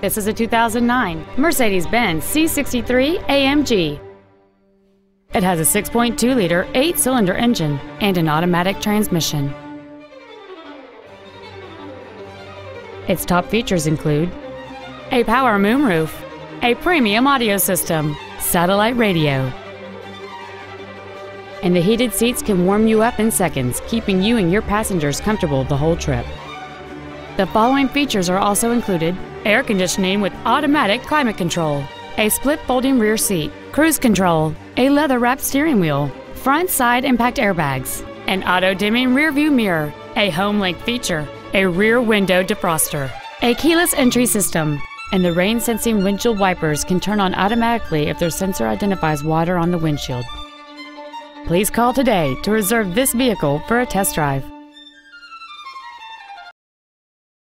This is a 2009 Mercedes-Benz C63 AMG. It has a 6.2-liter eight-cylinder engine and an automatic transmission. Its top features include a power moonroof, a premium audio system, satellite radio, and the heated seats can warm you up in seconds, keeping you and your passengers comfortable the whole trip. The following features are also included air conditioning with automatic climate control, a split folding rear seat, cruise control, a leather wrapped steering wheel, front side impact airbags, an auto dimming rear view mirror, a home link feature, a rear window defroster, a keyless entry system, and the rain sensing windshield wipers can turn on automatically if their sensor identifies water on the windshield. Please call today to reserve this vehicle for a test drive.